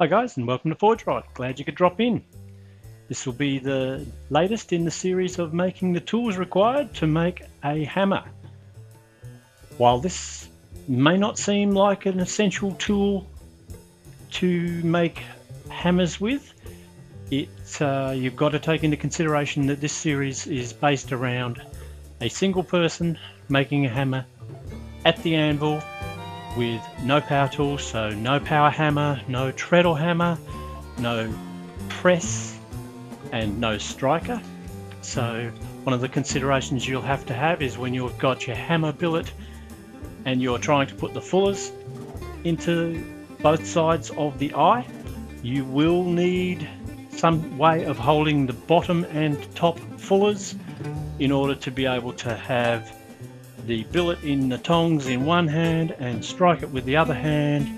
Hi guys and welcome to Forge Wright. Glad you could drop in. This will be the latest in the series of making the tools required to make a hammer. While this may not seem like an essential tool to make hammers with, it uh, you've got to take into consideration that this series is based around a single person making a hammer at the anvil with no power tools, so no power hammer, no treadle hammer, no press, and no striker. So one of the considerations you'll have to have is when you've got your hammer billet and you're trying to put the fullers into both sides of the eye, you will need some way of holding the bottom and top fullers in order to be able to have the billet in the tongs in one hand and strike it with the other hand.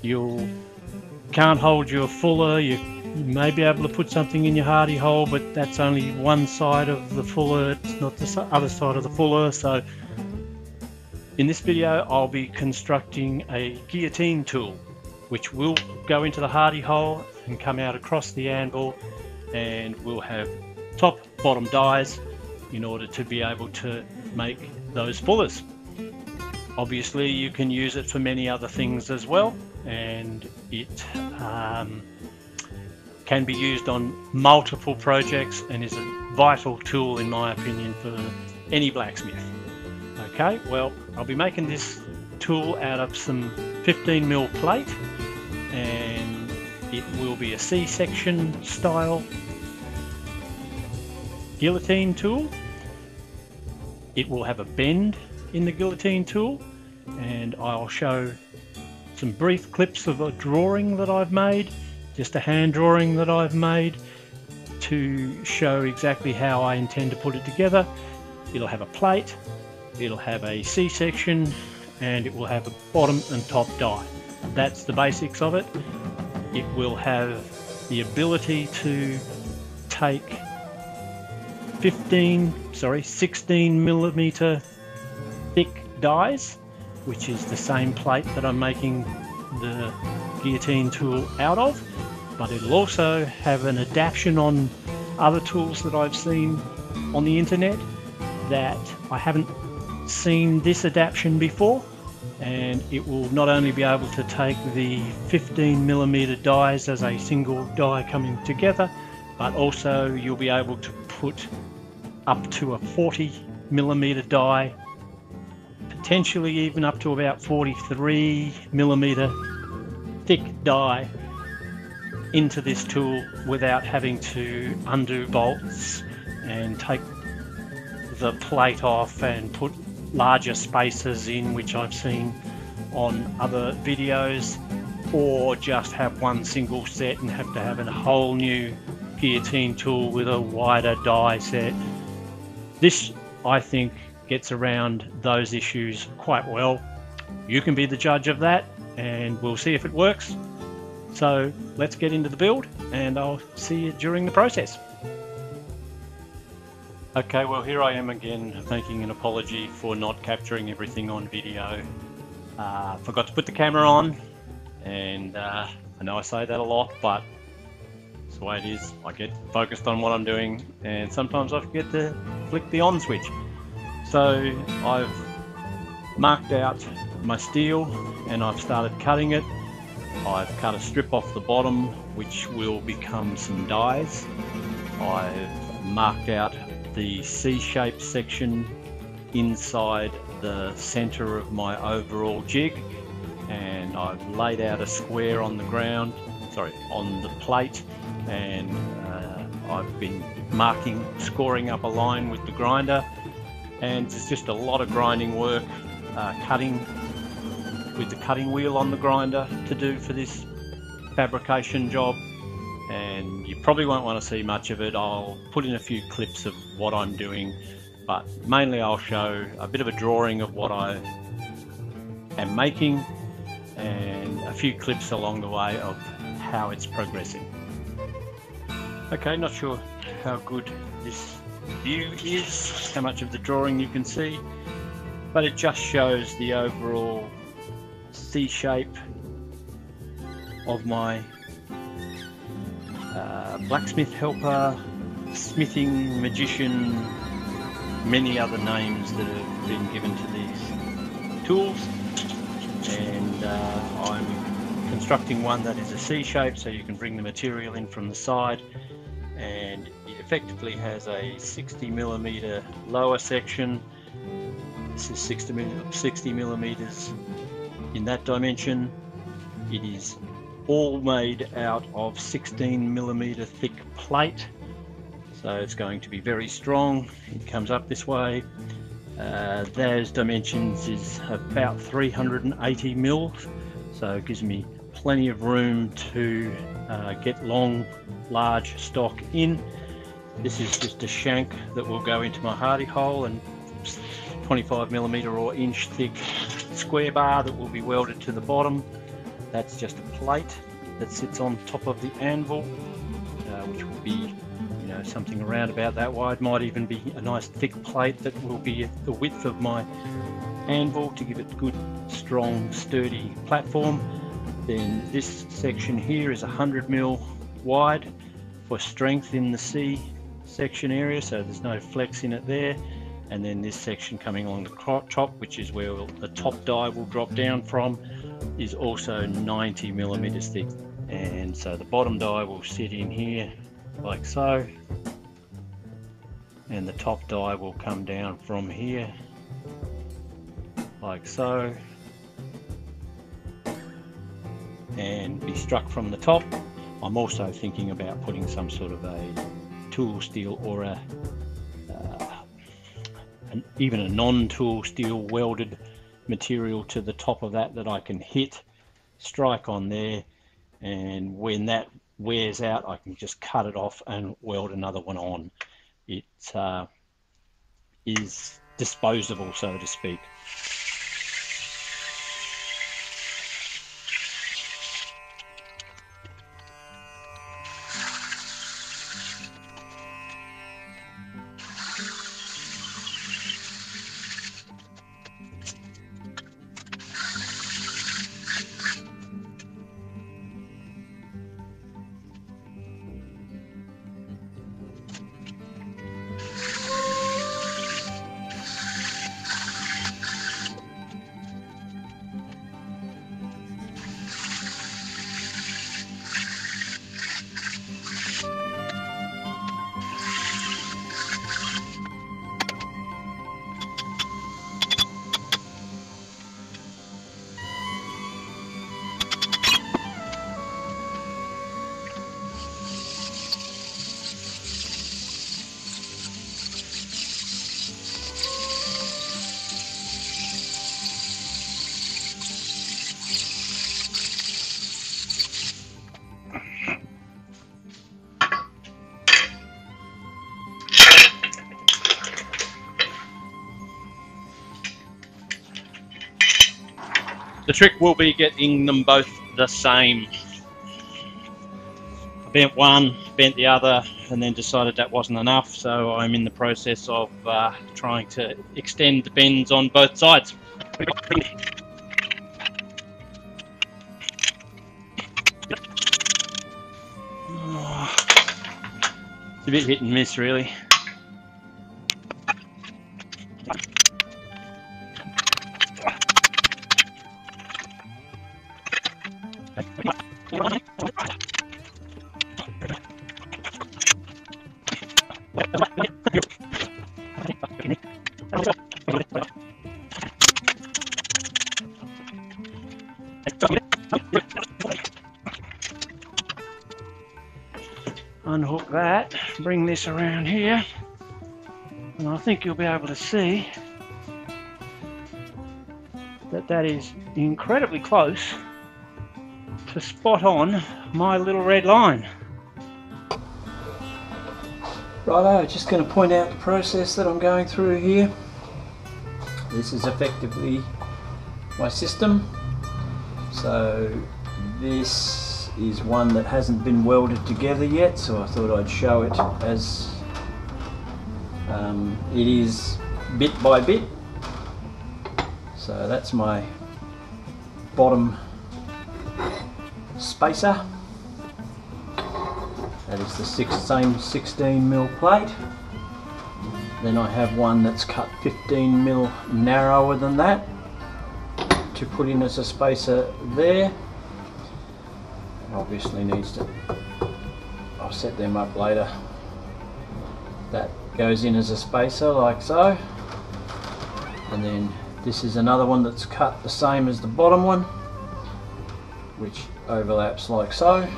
You can't hold your fuller. You, you may be able to put something in your hardy hole, but that's only one side of the fuller. It's not the other side of the fuller. So in this video, I'll be constructing a guillotine tool, which will go into the hardy hole and come out across the anvil and we'll have top bottom dies in order to be able to make those fullers. Obviously you can use it for many other things as well and it um, can be used on multiple projects and is a vital tool in my opinion for any blacksmith. Okay, well I'll be making this tool out of some 15 mil plate and it will be a C-section style guillotine tool it will have a bend in the guillotine tool and I'll show some brief clips of a drawing that I've made, just a hand drawing that I've made to show exactly how I intend to put it together. It'll have a plate, it'll have a C-section and it will have a bottom and top die. That's the basics of it. It will have the ability to take 15, sorry, 16 millimeter thick dies, which is the same plate that I'm making the guillotine tool out of, but it'll also have an adaptation on other tools that I've seen on the internet that I haven't seen this adaptation before and it will not only be able to take the 15 millimeter dies as a single die coming together but also you'll be able to put up to a 40 millimeter die, potentially even up to about 43 millimeter thick die into this tool without having to undo bolts and take the plate off and put larger spacers in which I've seen on other videos or just have one single set and have to have a whole new guillotine tool with a wider die set this, I think, gets around those issues quite well. You can be the judge of that, and we'll see if it works. So let's get into the build, and I'll see you during the process. Okay, well here I am again making an apology for not capturing everything on video. Uh, forgot to put the camera on, and uh, I know I say that a lot, but the way it is. I get focused on what I'm doing, and sometimes I forget to flick the on switch. So I've marked out my steel and I've started cutting it. I've cut a strip off the bottom which will become some dies. I've marked out the C-shaped section inside the center of my overall jig and I've laid out a square on the ground, sorry, on the plate and uh, I've been marking, scoring up a line with the grinder and it's just a lot of grinding work, uh, cutting with the cutting wheel on the grinder to do for this fabrication job and you probably won't want to see much of it. I'll put in a few clips of what I'm doing but mainly I'll show a bit of a drawing of what I am making and a few clips along the way of how it's progressing. Okay, not sure how good this view is, how much of the drawing you can see, but it just shows the overall C shape of my uh, blacksmith helper, smithing, magician, many other names that have been given to these tools. And uh, I'm constructing one that is a C shape so you can bring the material in from the side and it effectively has a 60 millimeter lower section. This is 60, 60 millimeters in that dimension. It is all made out of 16 millimeter thick plate so it's going to be very strong it comes up this way uh, those dimensions is about 380 mils so it gives me plenty of room to uh, get long large stock in this is just a shank that will go into my hardy hole and 25 millimeter or inch thick square bar that will be welded to the bottom that's just a plate that sits on top of the anvil uh, which will be you know, something around about that wide. Might even be a nice thick plate that will be the width of my anvil to give it good, strong, sturdy platform. Then this section here is 100 mil wide for strength in the C section area, so there's no flex in it there. And then this section coming along the top, which is where the top die will drop down from, is also 90 millimeters thick. And so the bottom die will sit in here like so and the top die will come down from here like so and be struck from the top I'm also thinking about putting some sort of a tool steel or a uh, an, even a non-tool steel welded material to the top of that that I can hit strike on there and when that wears out, I can just cut it off and weld another one on. It uh, is disposable, so to speak. Trick will be getting them both the same. I bent one, bent the other, and then decided that wasn't enough, so I'm in the process of uh, trying to extend the bends on both sides. It's a bit hit and miss, really. Around here, and I think you'll be able to see that that is incredibly close to spot on my little red line. Righto, just going to point out the process that I'm going through here. This is effectively my system. So this is one that hasn't been welded together yet, so I thought I'd show it as um, it is bit by bit. So that's my bottom spacer That is the six, same 16 mil plate. Then I have one that's cut 15 mil narrower than that to put in as a spacer there. Obviously needs to, I'll set them up later. That goes in as a spacer like so. And then this is another one that's cut the same as the bottom one, which overlaps like so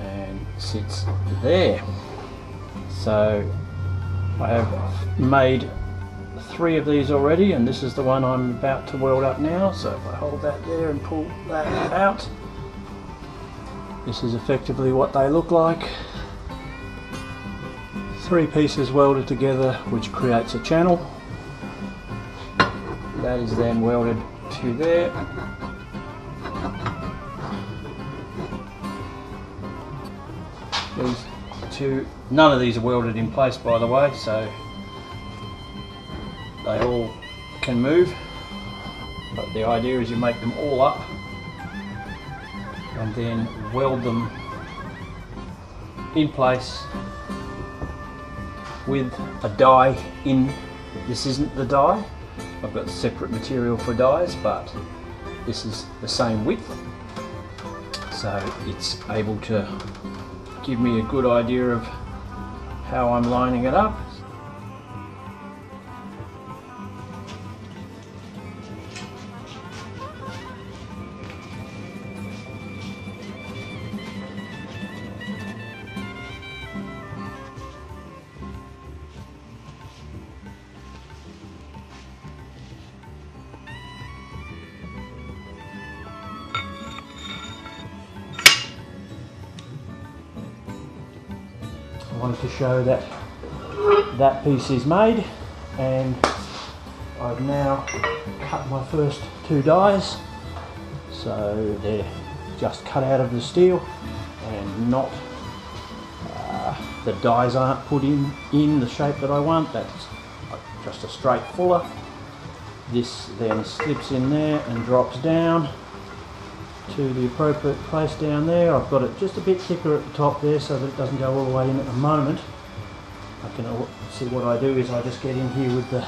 and sits there. So I have made three of these already and this is the one I'm about to weld up now. So if I hold that there and pull that out this is effectively what they look like. Three pieces welded together which creates a channel. That is then welded to there. These two none of these are welded in place by the way so they all can move but the idea is you make them all up and then weld them in place with a die in. This isn't the die. I've got separate material for dies but this is the same width. So it's able to give me a good idea of how I'm lining it up to show that that piece is made. And I've now cut my first two dies. So they're just cut out of the steel and not uh, the dies aren't put in in the shape that I want. That's just a straight fuller. This then slips in there and drops down to the appropriate place down there. I've got it just a bit thicker at the top there so that it doesn't go all the way in at the moment. I can see what I do is I just get in here with the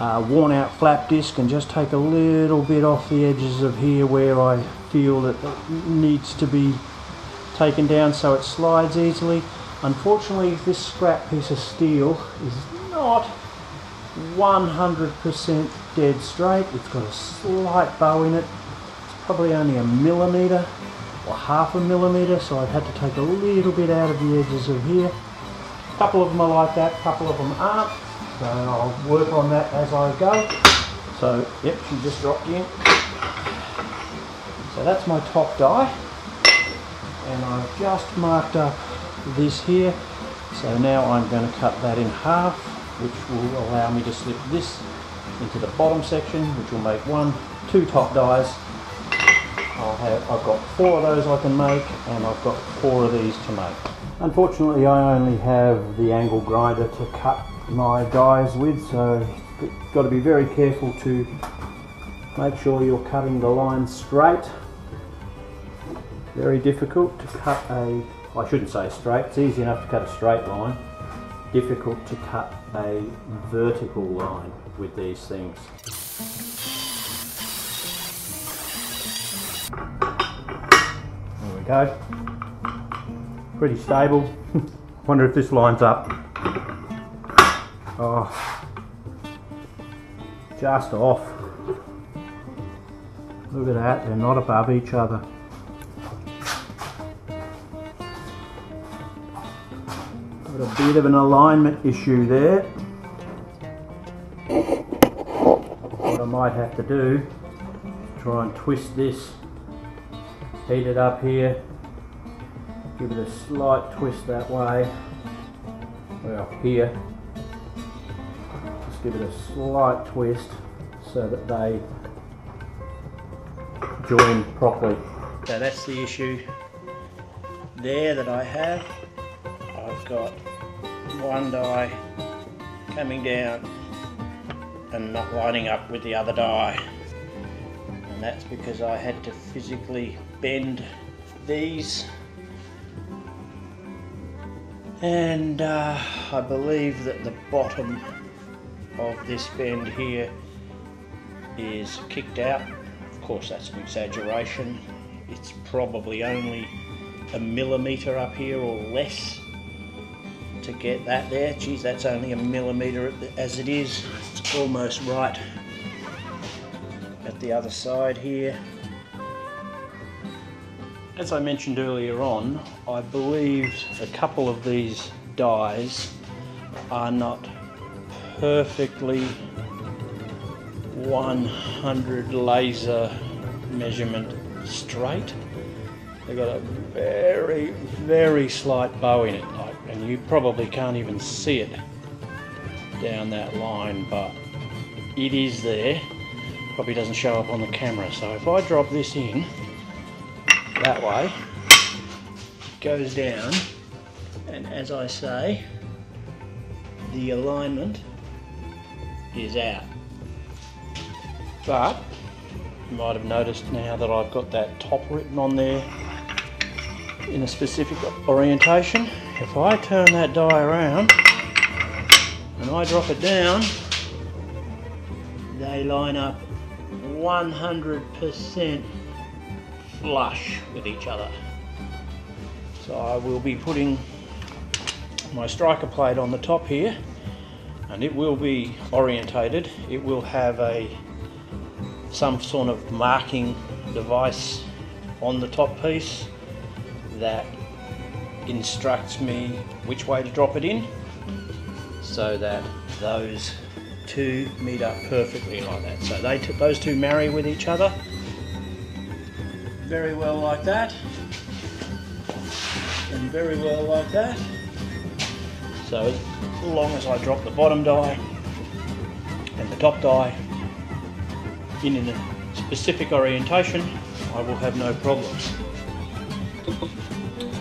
uh, worn out flap disc and just take a little bit off the edges of here where I feel that it needs to be taken down so it slides easily. Unfortunately this scrap piece of steel is not 100% dead straight. It's got a slight bow in it probably only a millimetre or half a millimetre so I've had to take a little bit out of the edges of here. A couple of them are like that, a couple of them aren't so I'll work on that as I go. So yep, she just dropped in. So that's my top die and I've just marked up this here so now I'm going to cut that in half which will allow me to slip this into the bottom section which will make one, two top dies Have, I've got four of those I can make and I've got four of these to make. Unfortunately I only have the angle grinder to cut my dies with so you've got to be very careful to make sure you're cutting the line straight. Very difficult to cut a, I shouldn't say straight, it's easy enough to cut a straight line. Difficult to cut a vertical line with these things. Go. Pretty stable. Wonder if this lines up. Oh, just off. Look at that, they're not above each other. Got a bit of an alignment issue there. What I might have to do, try and twist this heat it up here. Give it a slight twist that way. Well here. Just give it a slight twist so that they join properly. So that's the issue there that I have. I've got one die coming down and not lining up with the other die that's because I had to physically bend these. And uh, I believe that the bottom of this bend here is kicked out. Of course that's an exaggeration. It's probably only a millimeter up here or less to get that there. Geez that's only a millimeter as it is. It's almost right the other side here as I mentioned earlier on, I believe a couple of these dies are not perfectly 100 laser measurement straight. They've got a very, very slight bow in it, like, and you probably can't even see it down that line, but it is there. Probably doesn't show up on the camera. So if I drop this in, that way, it goes down, and as I say, the alignment is out. But, you might have noticed now that I've got that top written on there in a specific orientation. If I turn that die around and I drop it down, they line up 100% flush with each other. So I will be putting my striker plate on the top here and it will be orientated. It will have a some sort of marking device on the top piece that instructs me which way to drop it in so that those two meet up perfectly like that. So they those two marry with each other. Very well like that. And very well like that. So as long as I drop the bottom die and the top die in a specific orientation I will have no problems.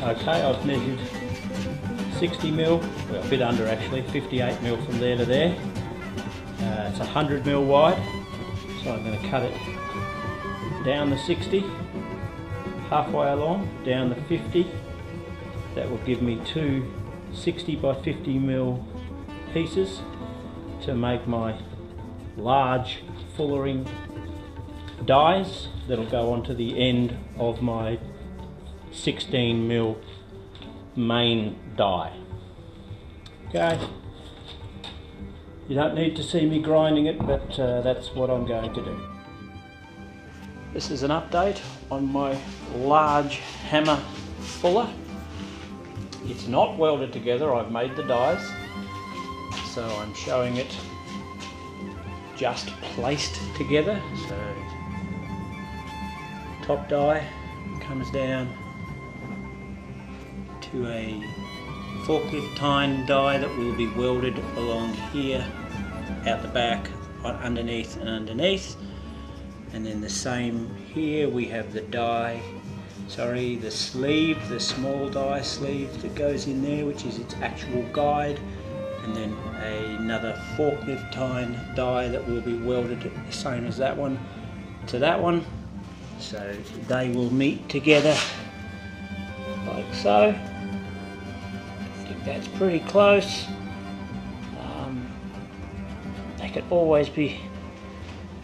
Okay I've measured 60 mil well, a bit under actually 58 mil from there to there uh, it's 100 mil wide so I'm going to cut it down the 60 halfway along down the 50 that will give me two 60 by 50 mil pieces to make my large fullering dies that'll go onto the end of my 16 mil main die. Okay you don't need to see me grinding it but uh, that's what I'm going to do this is an update on my large hammer fuller. It's not welded together, I've made the dies. So I'm showing it just placed together. So top die comes down to a forklift tine die that will be welded along here out the back underneath and underneath. And then the same here we have the die sorry the sleeve the small die sleeve that goes in there which is its actual guide. And then another forklift tine die that will be welded the same as that one to that one. So they will meet together like so that's pretty close um, they could always be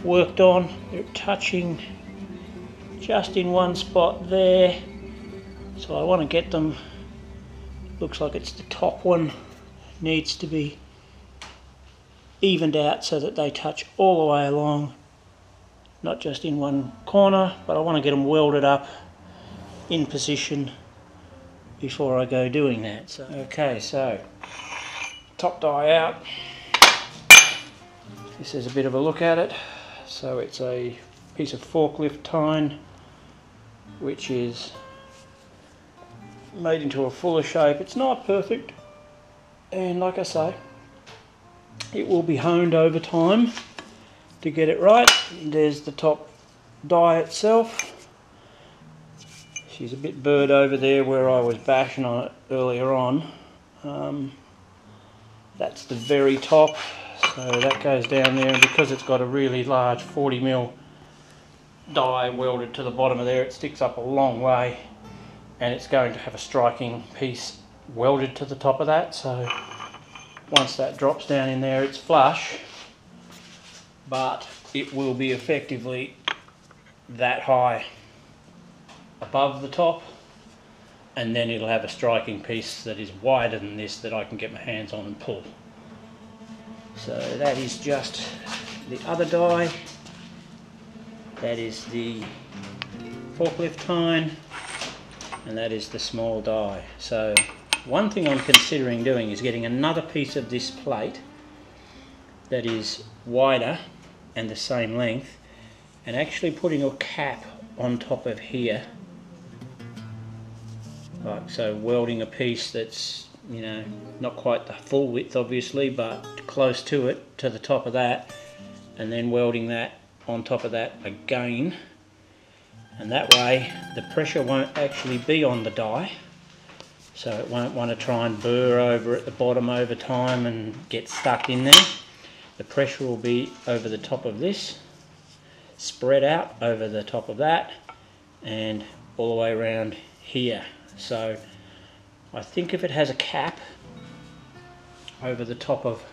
worked on. They're touching just in one spot there. So I want to get them, looks like it's the top one, needs to be evened out so that they touch all the way along, not just in one corner, but I want to get them welded up in position before I go doing that. So, okay, so top die out. This is a bit of a look at it. So it's a piece of forklift tine which is made into a fuller shape. It's not perfect and like I say it will be honed over time to get it right. There's the top die itself. She's a bit burred over there where I was bashing on it earlier on. Um, that's the very top. So that goes down there and because it's got a really large 40 mil die welded to the bottom of there it sticks up a long way and it's going to have a striking piece welded to the top of that. So once that drops down in there it's flush but it will be effectively that high above the top and then it'll have a striking piece that is wider than this that I can get my hands on and pull. So that is just the other die. That is the forklift tine and that is the small die. So one thing I'm considering doing is getting another piece of this plate that is wider and the same length and actually putting a cap on top of here like so welding a piece that's you know not quite the full width obviously but close to it to the top of that and then welding that on top of that again. And that way the pressure won't actually be on the die so it won't want to try and burr over at the bottom over time and get stuck in there. The pressure will be over the top of this spread out over the top of that and all the way around here so I think if it has a cap over the top of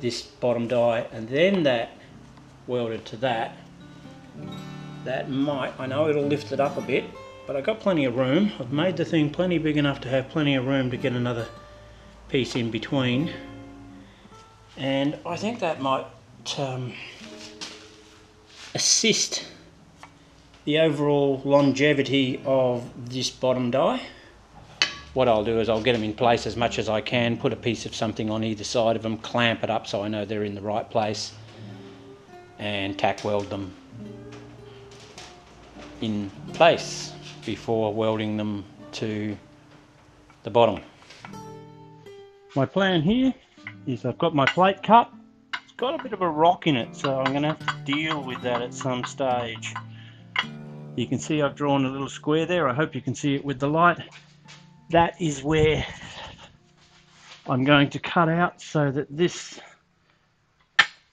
this bottom die and then that welded to that, that might, I know it'll lift it up a bit, but I've got plenty of room. I've made the thing plenty big enough to have plenty of room to get another piece in between. And I think that might um, assist the overall longevity of this bottom die. What I'll do is I'll get them in place as much as I can, put a piece of something on either side of them, clamp it up so I know they're in the right place and tack weld them in place before welding them to the bottom. My plan here is I've got my plate cut. It's got a bit of a rock in it so I'm going to have to deal with that at some stage. You can see I've drawn a little square there. I hope you can see it with the light. That is where I'm going to cut out so that this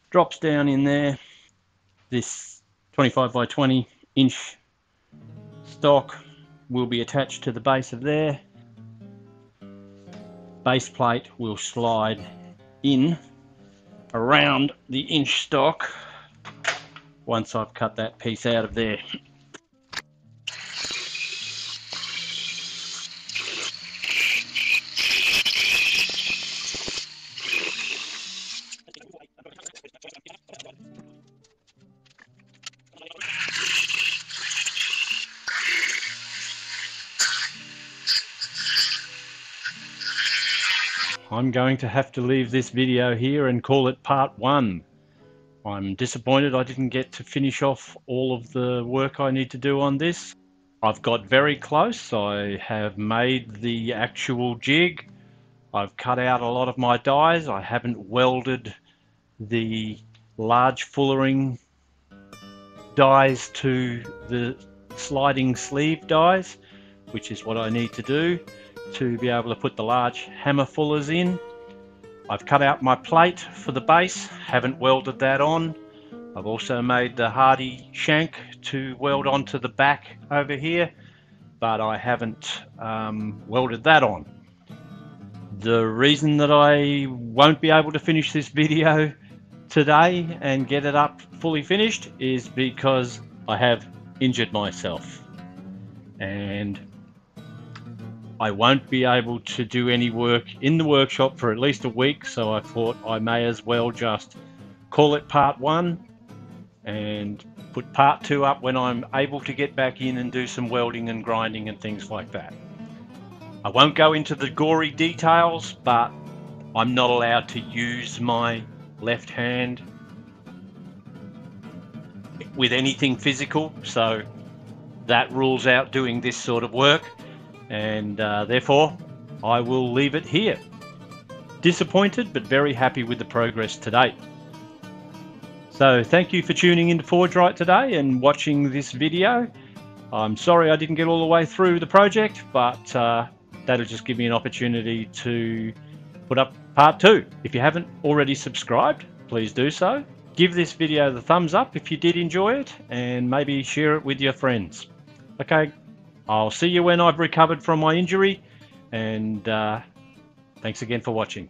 drops down in there. This 25 by 20 inch stock will be attached to the base of there. Base plate will slide in around the inch stock once I've cut that piece out of there. I'm going to have to leave this video here and call it part one. I'm disappointed I didn't get to finish off all of the work I need to do on this. I've got very close. I have made the actual jig. I've cut out a lot of my dies. I haven't welded the large fullering dies to the sliding sleeve dies, which is what I need to do to be able to put the large hammer fullers in. I've cut out my plate for the base, haven't welded that on. I've also made the Hardy shank to weld onto the back over here, but I haven't um, welded that on. The reason that I won't be able to finish this video today and get it up fully finished is because I have injured myself. And I won't be able to do any work in the workshop for at least a week, so I thought I may as well just call it part one and put part two up when I'm able to get back in and do some welding and grinding and things like that. I won't go into the gory details, but I'm not allowed to use my left hand with anything physical, so that rules out doing this sort of work and uh, therefore I will leave it here. Disappointed, but very happy with the progress to date. So thank you for tuning into Forge-Wright today and watching this video. I'm sorry I didn't get all the way through the project, but uh, that'll just give me an opportunity to put up part two. If you haven't already subscribed, please do so. Give this video the thumbs up if you did enjoy it, and maybe share it with your friends. Okay, I'll see you when I've recovered from my injury, and uh, thanks again for watching.